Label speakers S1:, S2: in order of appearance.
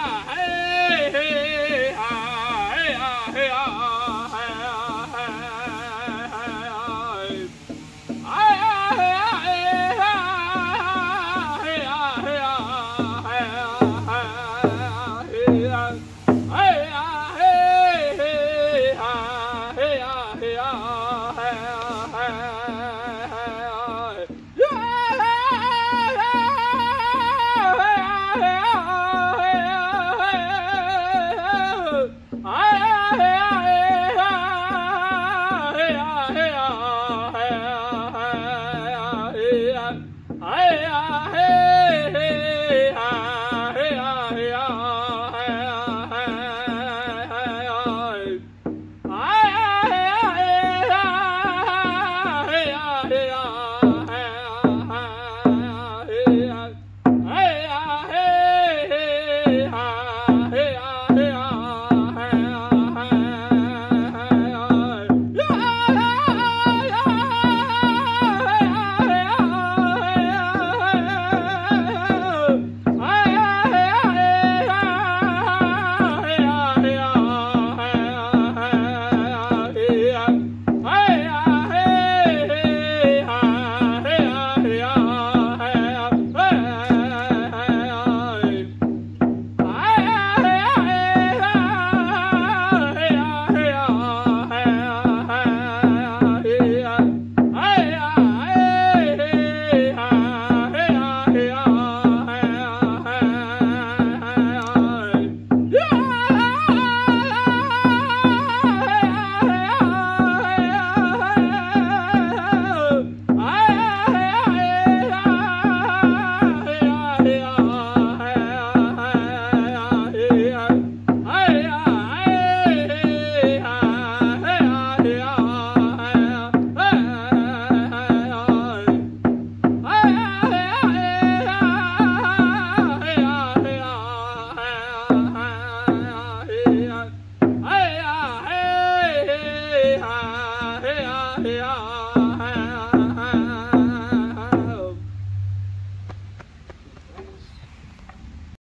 S1: Ah, hey! hey, hey, hey.